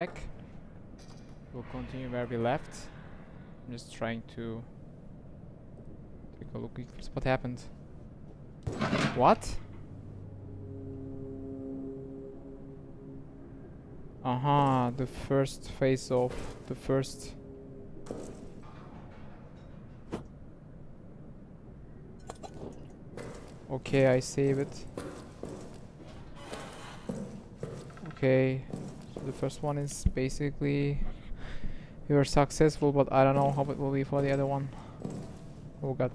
back. We'll continue where we left. I'm just trying to take a look. at What happened? What? Uh huh. The first face off. The first. Okay, I save it. Okay, the first one is basically we were successful, but I don't know how it will be for the other one. Oh god,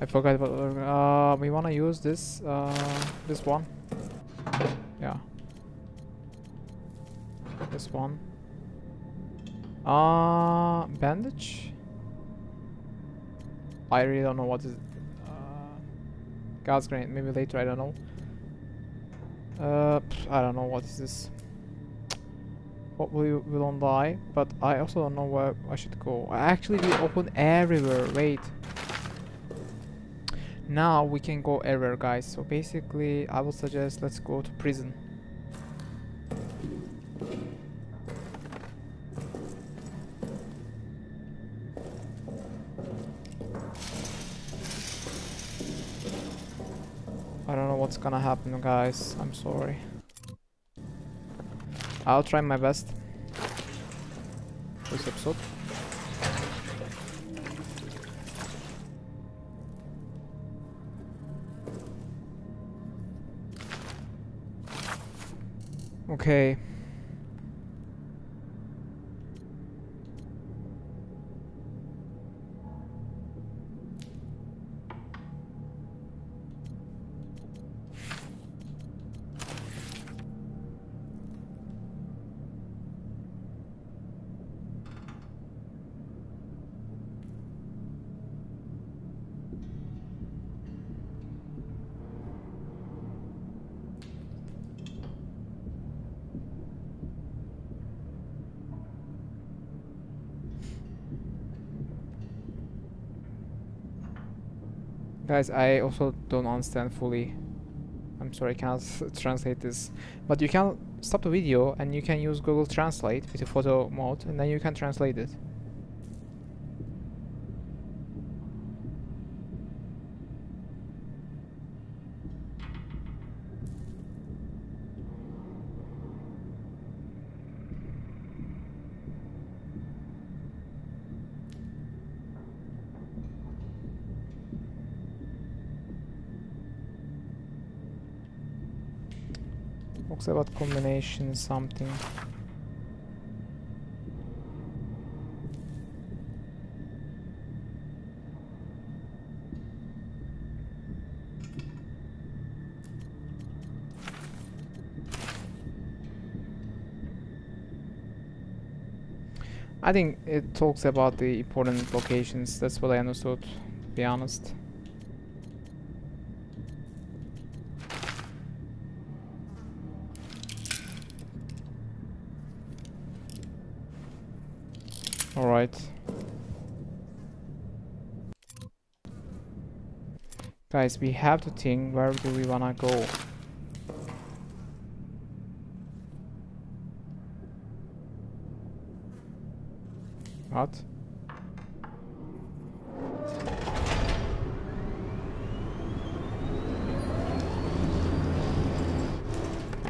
I forgot what. Uh, we wanna use this, uh, this one. Yeah, this one. Uh, bandage. I really don't know what is. Uh, gas grenade. Maybe later. I don't know. Uh, I don't know what is this. Hopefully we don't die, but I also don't know where I should go. Actually, we open everywhere. Wait. Now we can go everywhere, guys. So basically, I would suggest let's go to prison. I don't know what's gonna happen, guys. I'm sorry. I'll try my best. This episode. Okay. Guys, I also don't understand fully. I'm sorry, I cannot translate this. But you can stop the video and you can use Google Translate with the photo mode and then you can translate it. Talks about combination something. I think it talks about the important locations. That's what I understood, to be honest. Alright. Guys, we have to think where do we wanna go? What?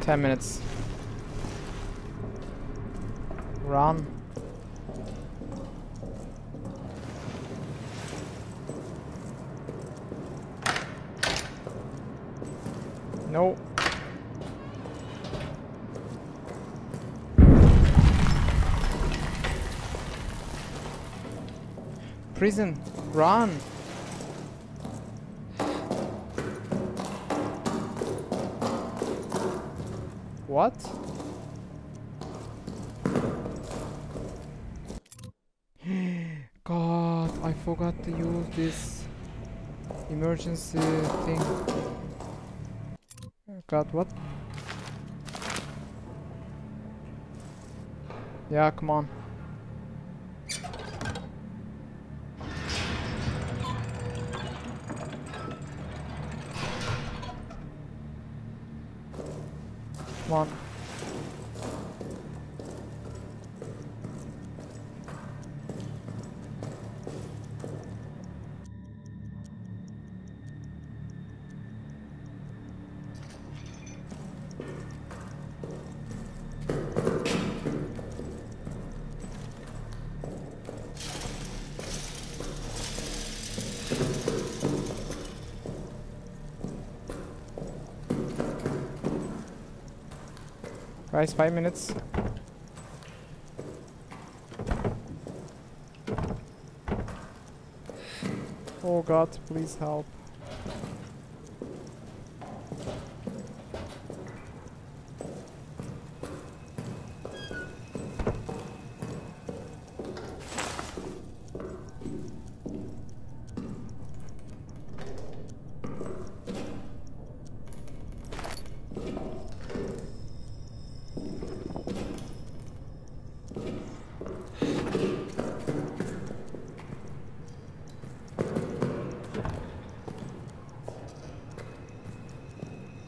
Ten minutes. Run. No. Prison. Run. What? God, I forgot to use this emergency thing. God, what? Yeah, come on. Come on. Guys, five minutes. Oh god, please help.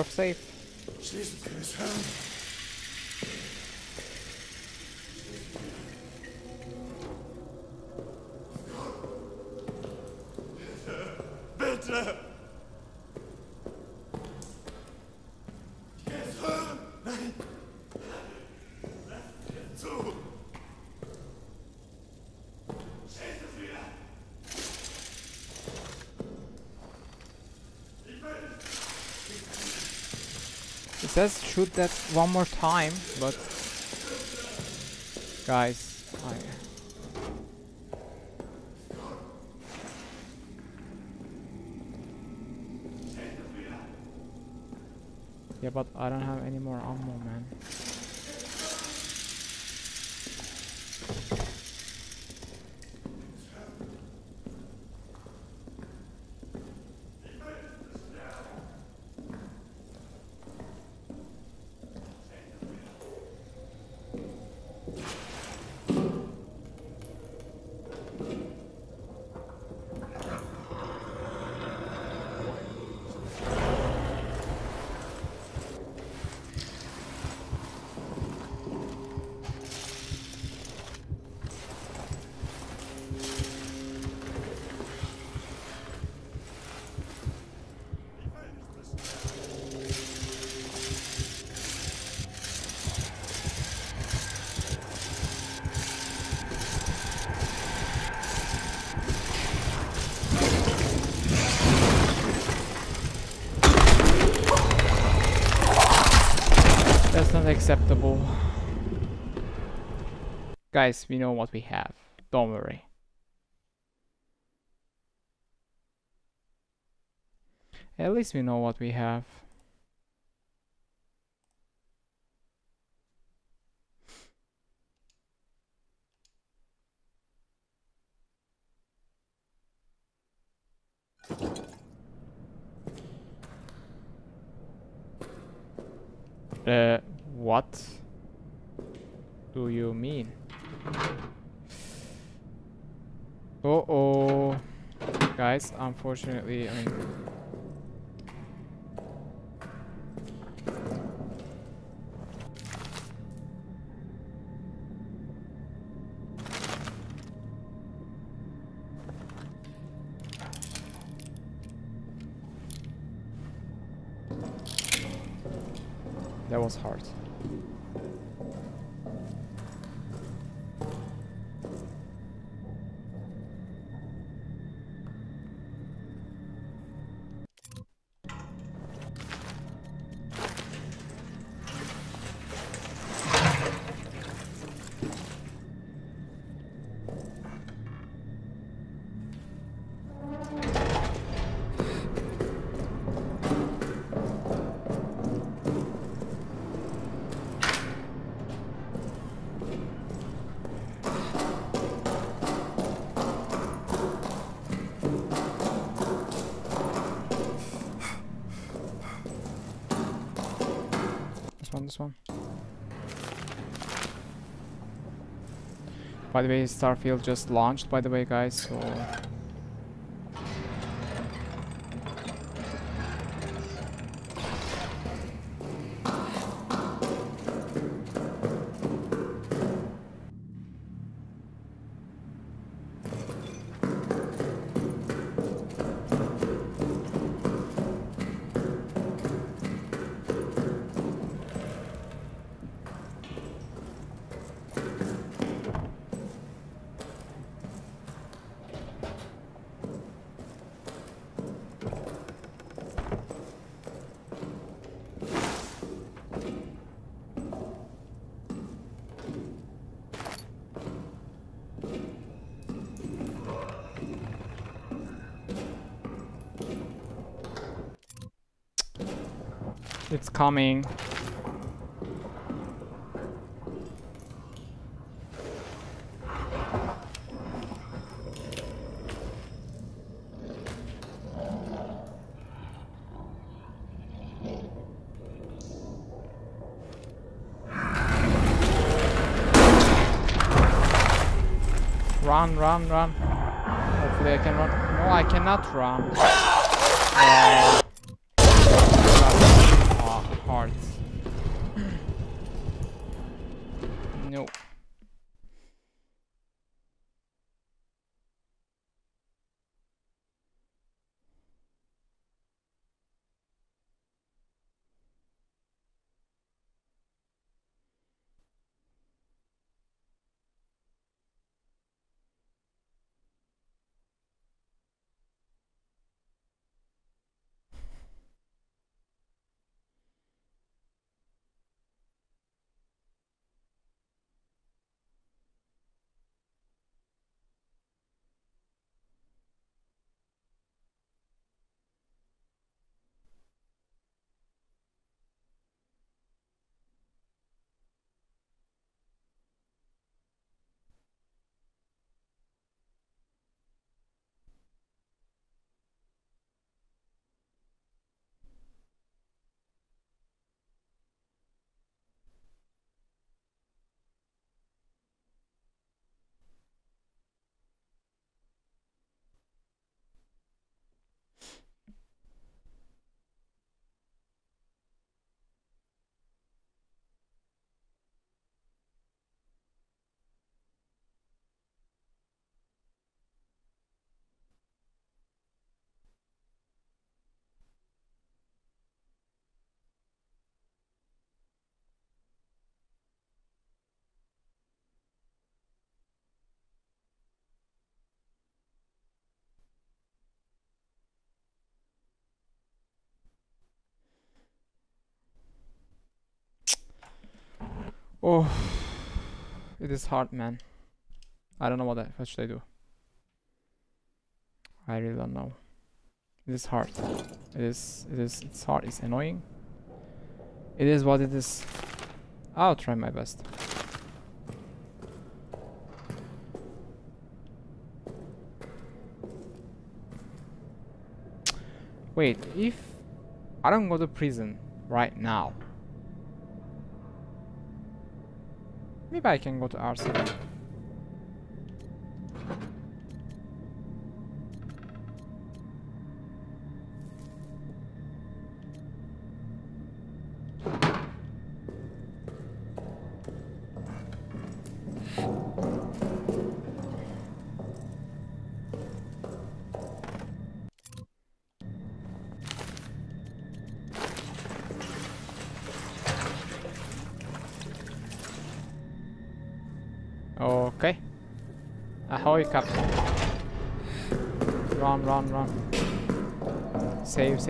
You're safe. Schließlich kann ich es hören! Bitte! Ich kann es hören! Nein! Lass mir zu! Schieß es wieder! Ich will It says shoot that one more time, but guys, I Yeah, but I don't have any more ammo, man. That's not acceptable. Guys, we know what we have. Don't worry. At least we know what we have. Uh, what do you mean? Uh oh. Guys, unfortunately, I mean. That was hard. By the way, Starfield just launched, by the way, guys, so... It's coming. Run, run, run. Hopefully I can run. No, I cannot run. Uh, Oh, it is hard, man. I don't know what I, what should I do. I really don't know. It is hard. It is. It is. It's hard. It's annoying. It is what it is. I'll try my best. Wait, if I don't go to prison right now, Maybe I can go to R7.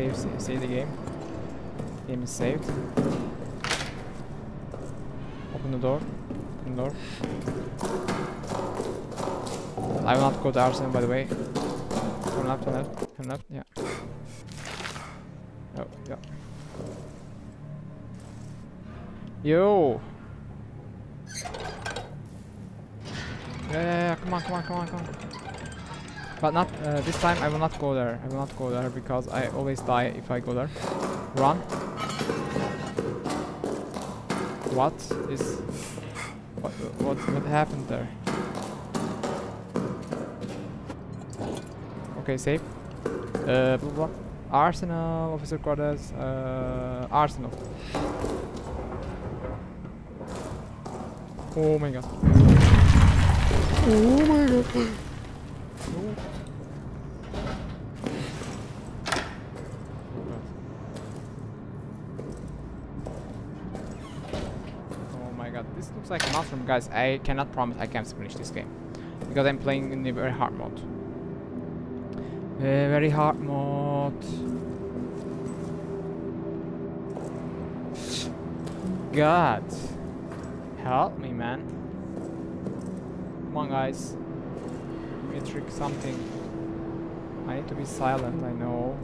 Save, save, save, the game. Game is saved. Open the door. Open the door. I will not go to Arsenal, by the way. Turn left, turn left, turn left, yeah. Oh, yeah. Yo! Yeah, yeah, yeah, come on, come on, come on, come on. But not, uh, this time I will not go there. I will not go there because I always die if I go there. Run. What is... What, what, what happened there? Okay, save. Uh, blah, blah. Arsenal, officer quarters, uh, Arsenal. Oh my god. Oh my god. No. Oh my god, this looks like a mushroom, guys. I cannot promise I can finish this game because I'm playing in the very hard mode. Very hard mode. God, help me, man. Come on, guys. Give me trick, something. I need to be silent, I know.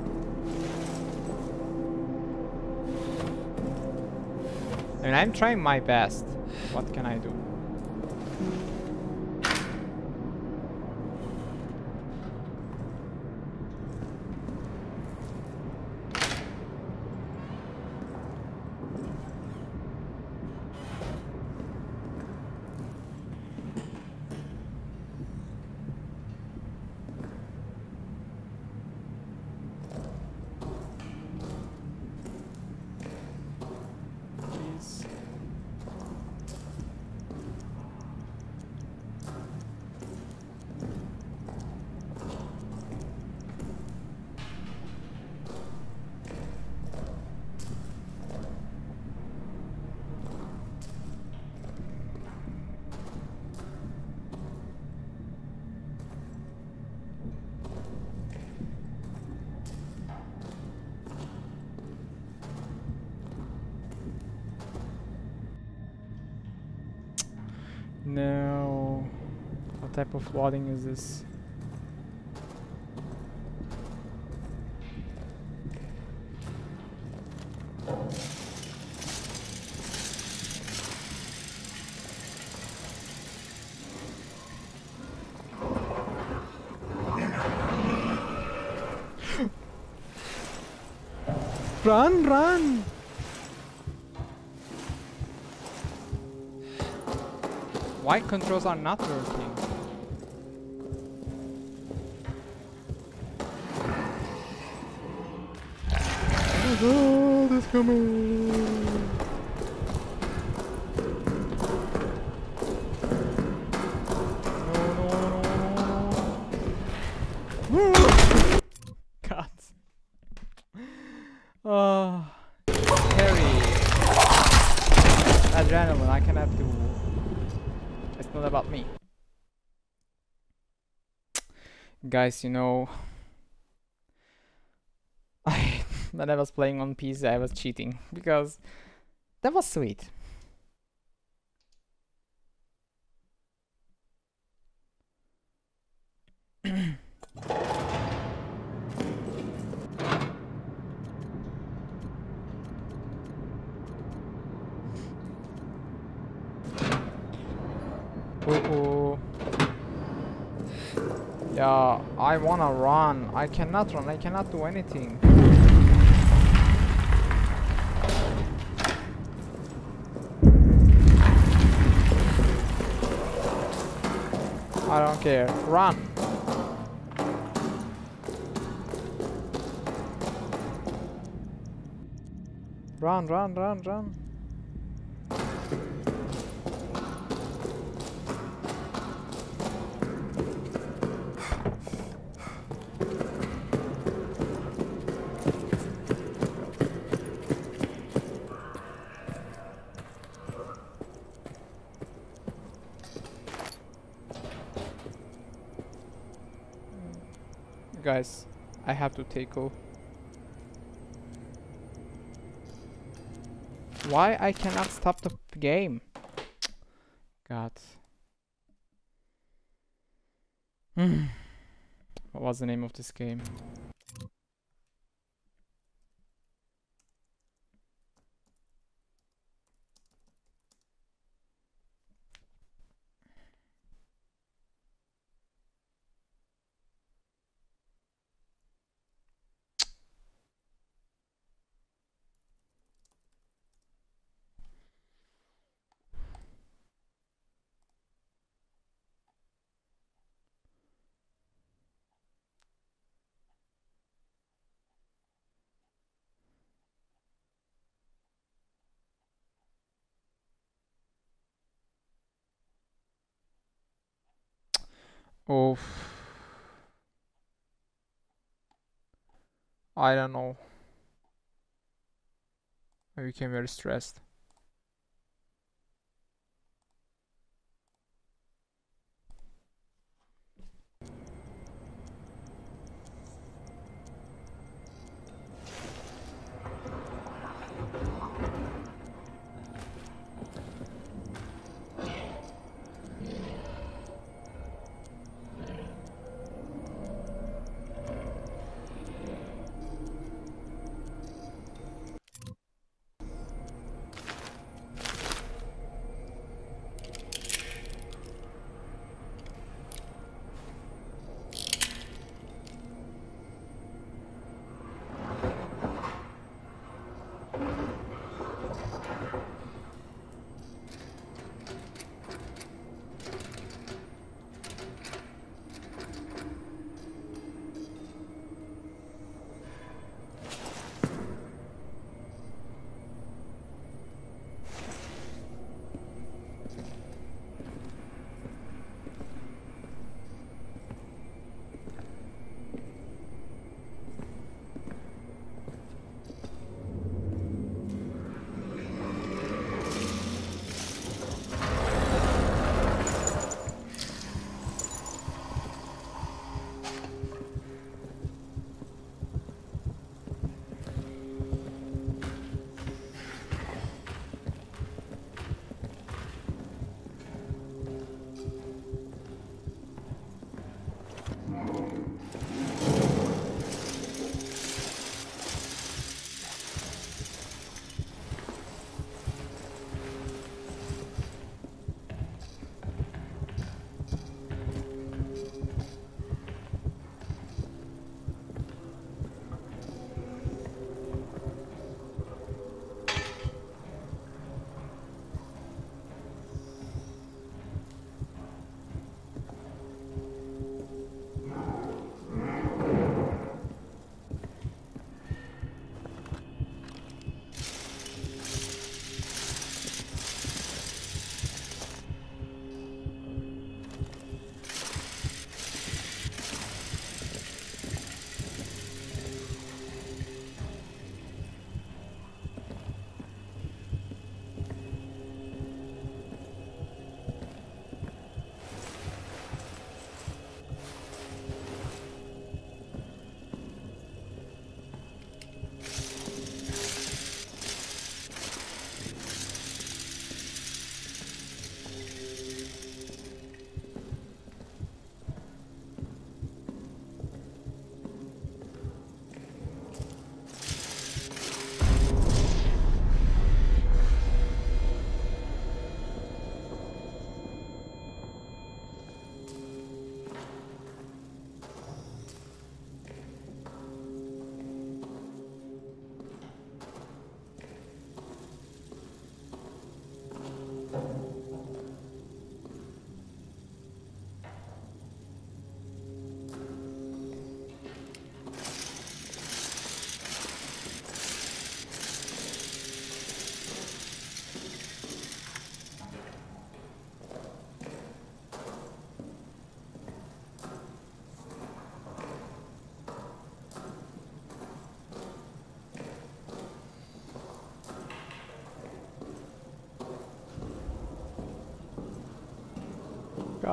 I mean, I'm trying my best. What can I do? No. What type of flooding is this? run, run! Why controls are not working? Oh my coming! Guys, you know, I when I was playing on PC, I was cheating because that was sweet. Uh-oh. Yeah, I wanna run. I cannot run. I cannot do anything. I don't care. Run. Run, run, run, run. I have to take off. Why I cannot stop the game? God. what was the name of this game? Oof. I don't know. I became very stressed.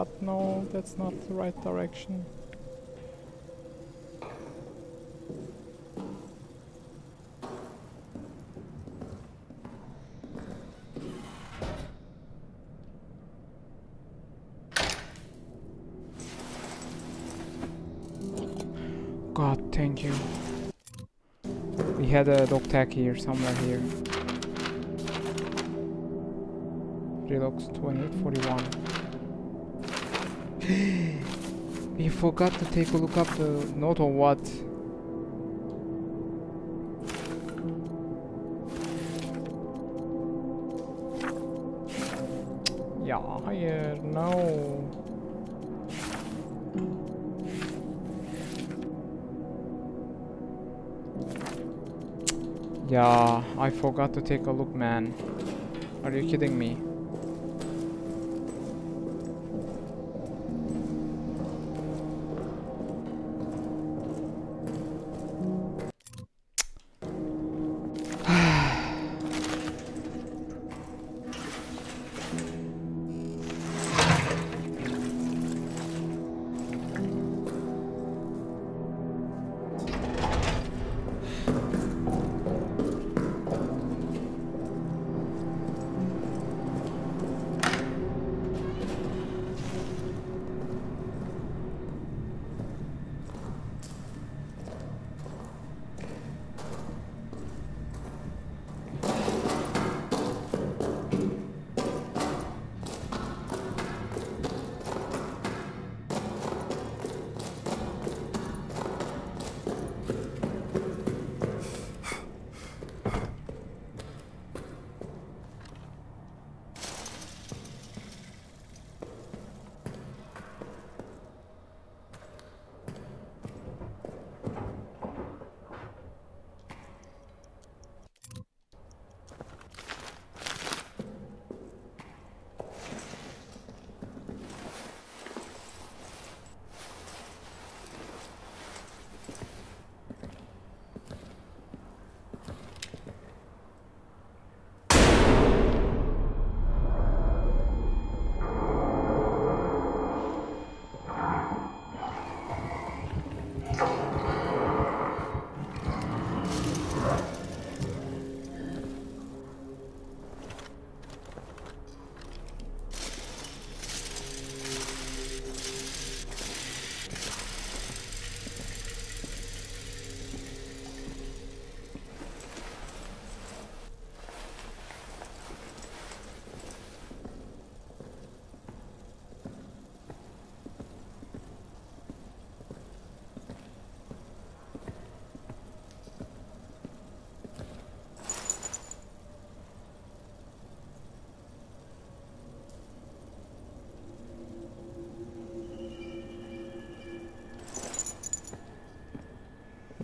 God, no, that's not the right direction. God, thank you. We had a dog tag here, somewhere here. Relux 2841. we forgot to take a look up the note or what? Yeah, yeah, no. Yeah, I forgot to take a look, man. Are you kidding me?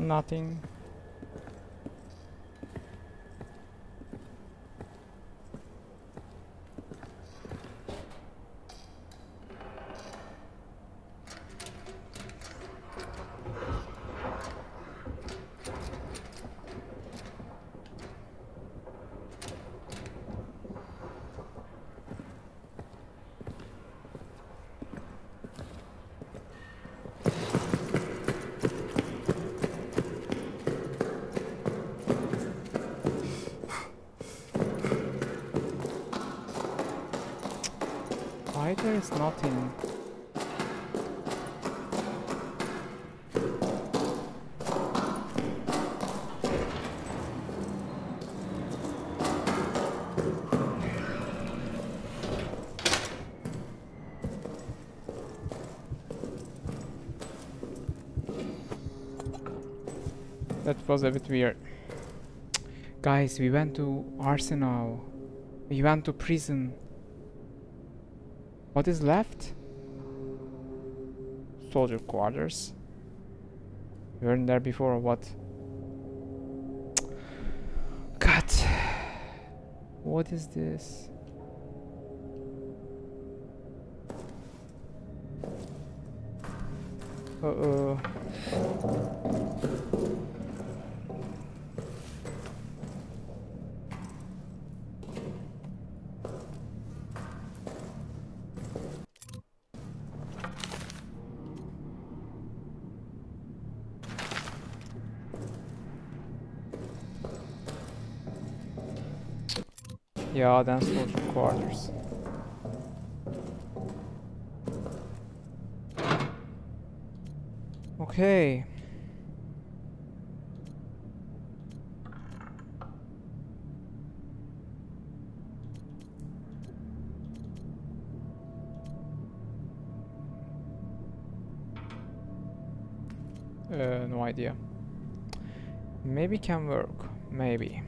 Nothing. That was a bit weird. Guys, we went to Arsenal. We went to prison. What is left? Soldier quarters. We weren't there before or what? God. What is this? Uh-oh. Yeah, then soldier quarters. Okay. Uh, no idea. Maybe can work. Maybe.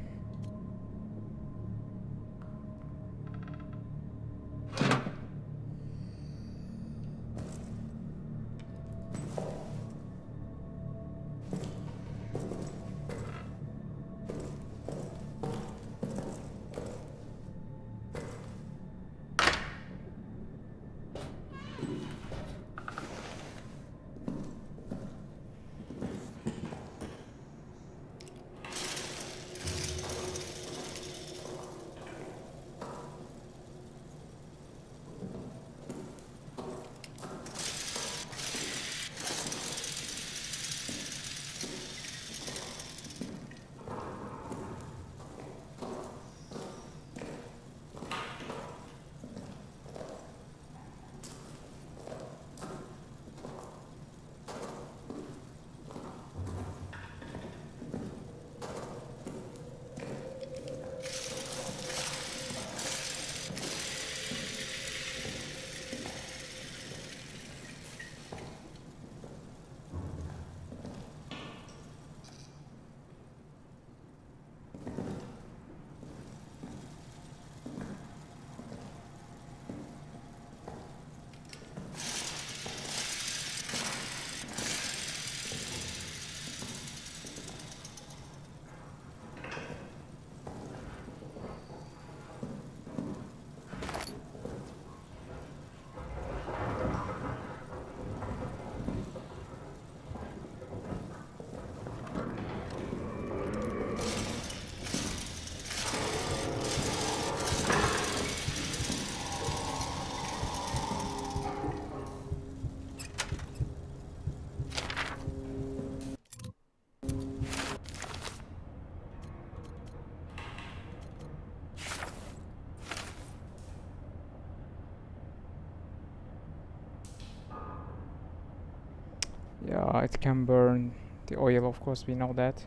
Uh, it can burn the oil, of course, we know that.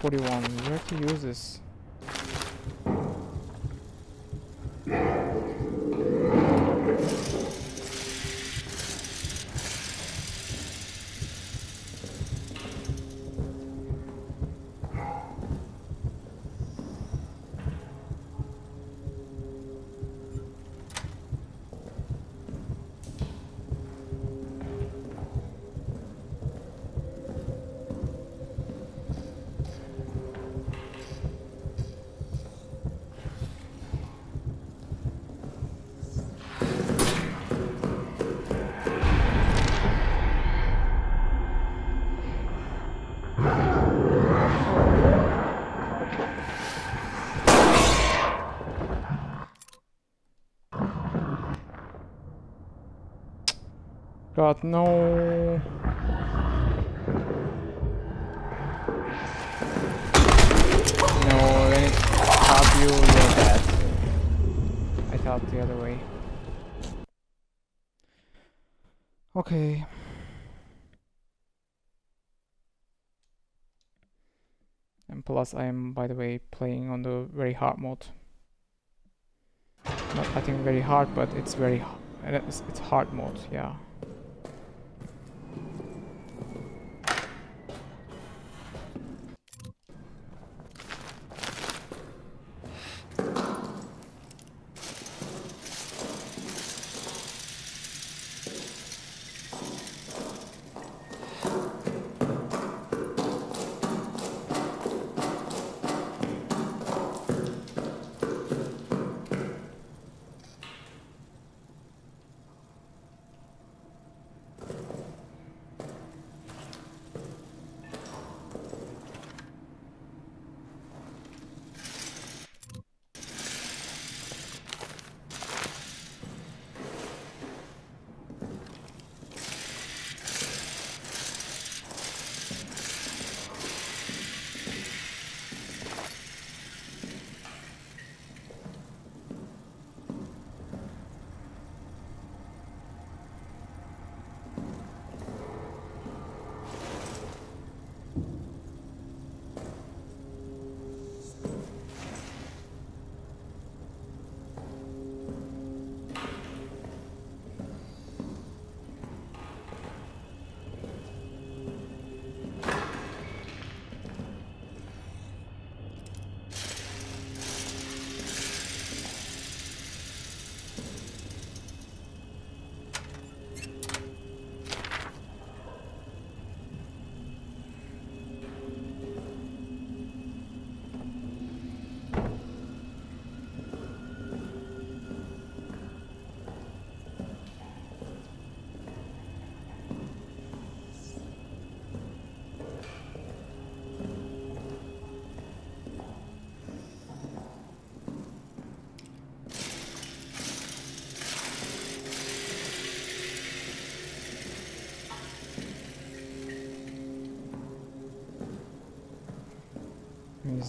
2841. Where to use this? God, no. No, when it you, you're dead. I thought the other way. Okay. And plus I am, by the way, playing on the very hard mode. Not, I think very hard, but it's very, it's hard mode, yeah.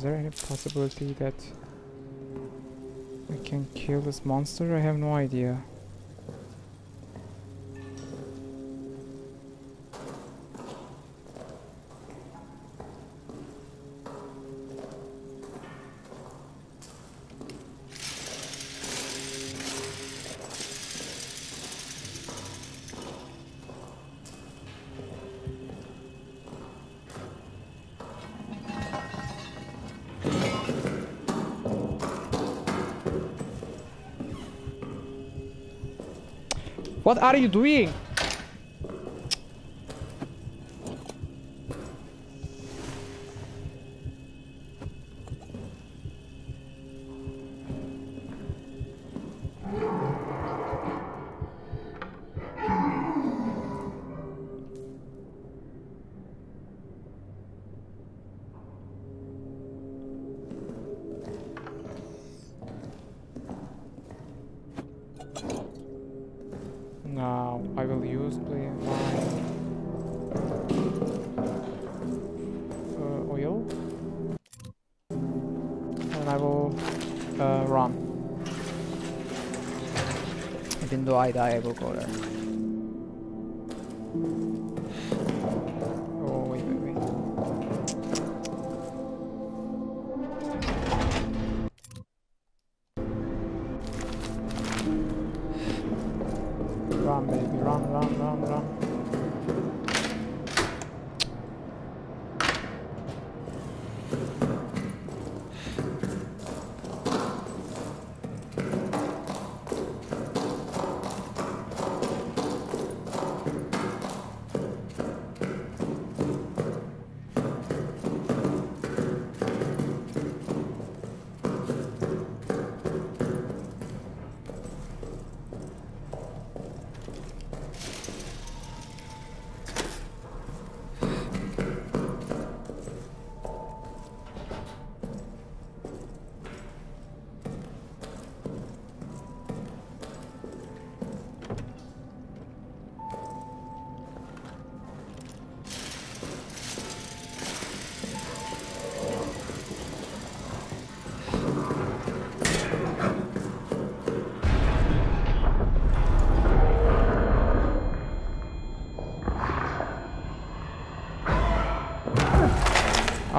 Is there any possibility that I can kill this monster? I have no idea. What are you doing? haydi Evo Caller.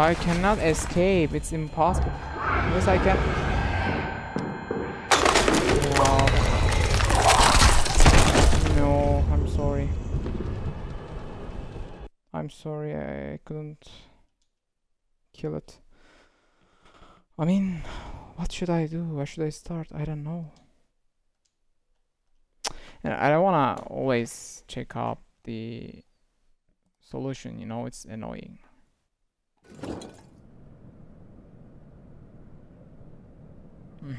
I cannot escape. It's impossible. Yes, I can. Wow. No, I'm sorry. I'm sorry, I couldn't kill it. I mean, what should I do? Where should I start? I don't know. And I don't wanna always check up the solution, you know, it's annoying.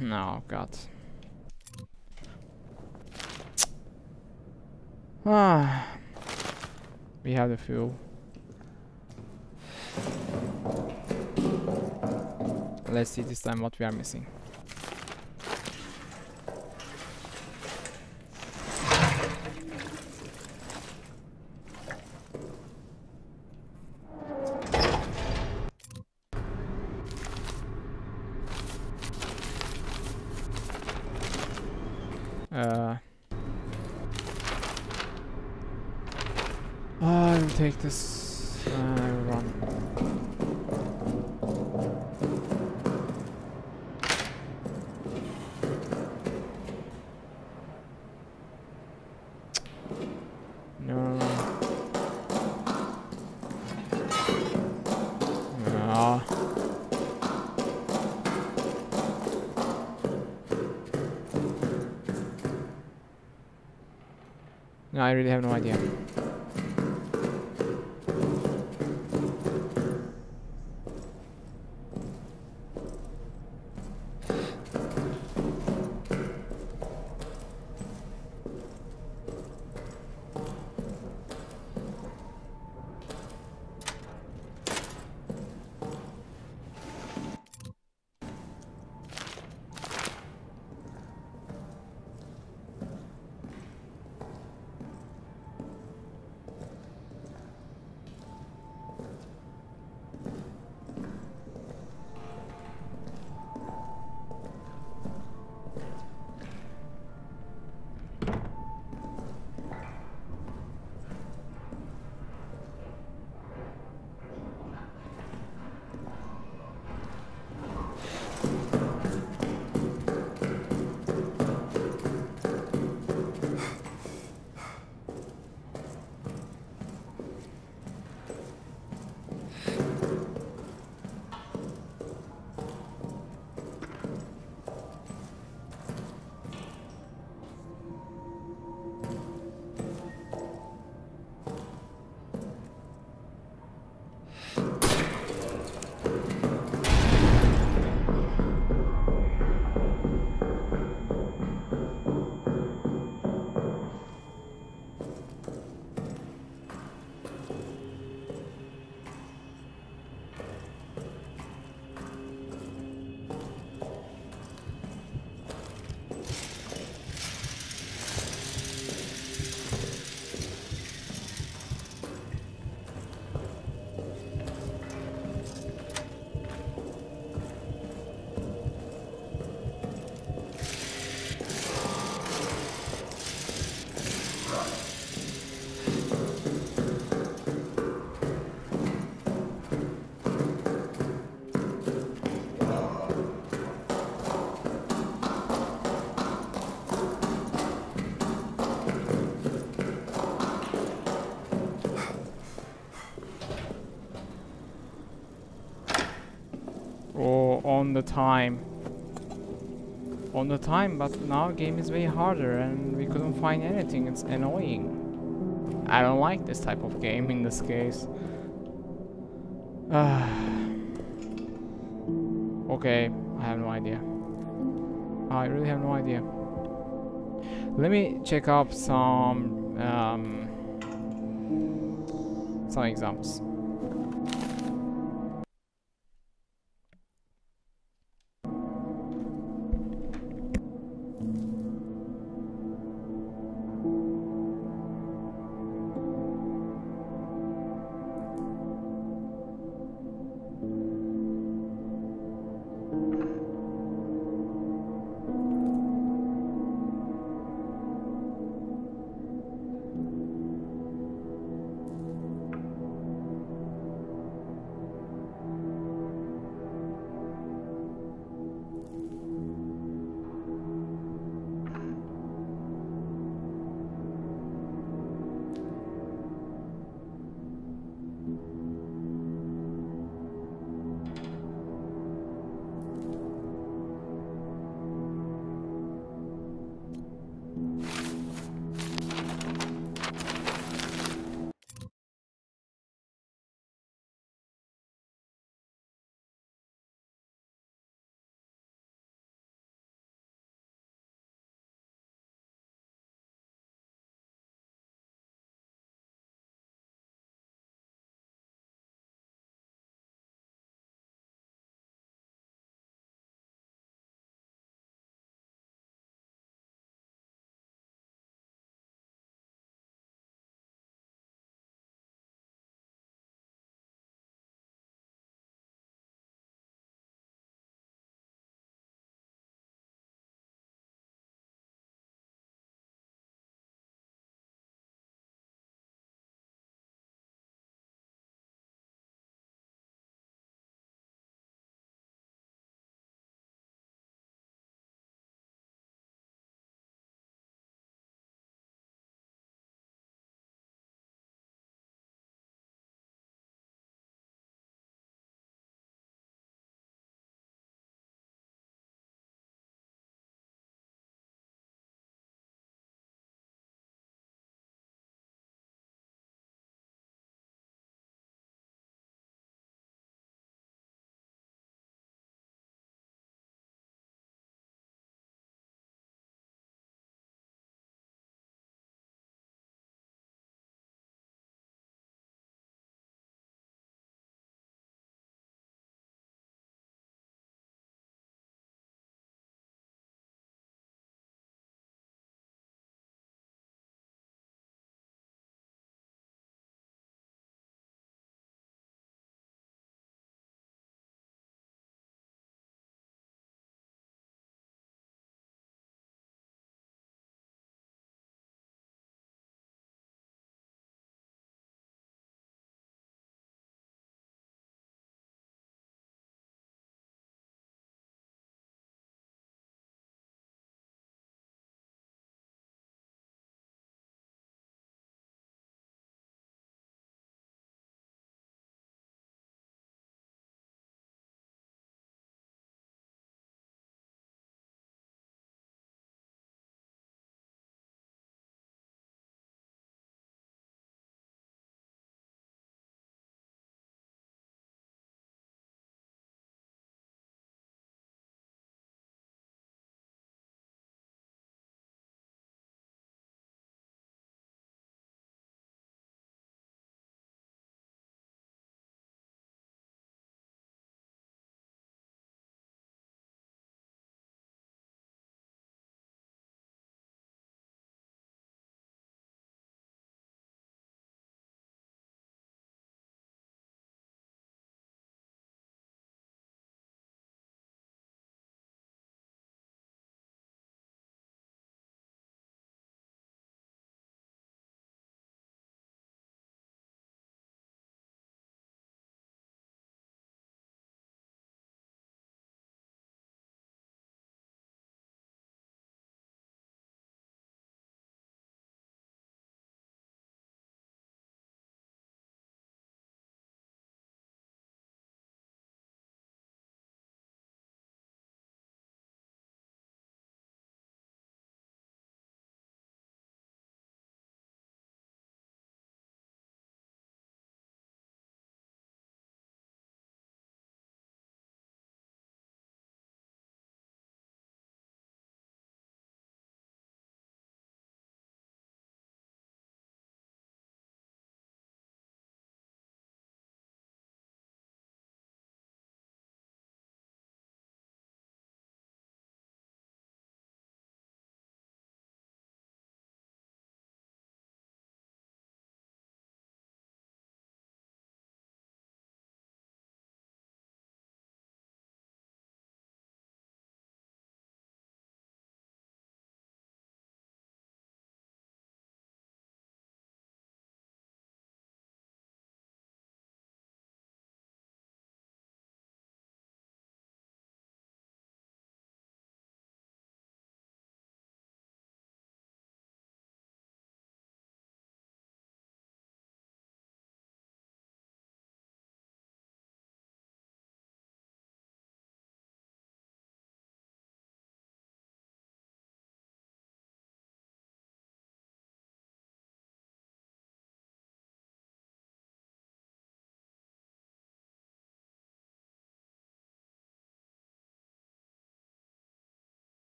No, God. Ah, we have the fuel. Let's see this time what we are missing. Really have no idea. On the time. On the time, but now game is way harder and we couldn't find anything. It's annoying. I don't like this type of game in this case. okay, I have no idea. I really have no idea. Let me check up some um, some examples.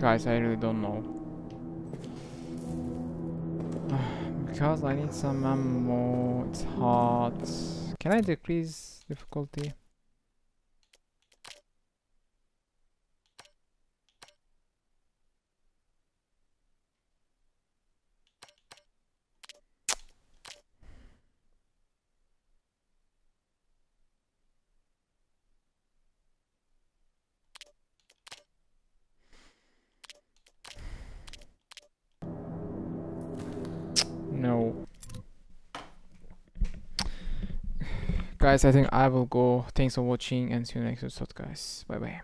Guys, I really don't know. because I need some ammo, it's hot. Can I decrease difficulty? No. Guys, I think I will go. Thanks for watching and see you next episode, guys. Bye bye.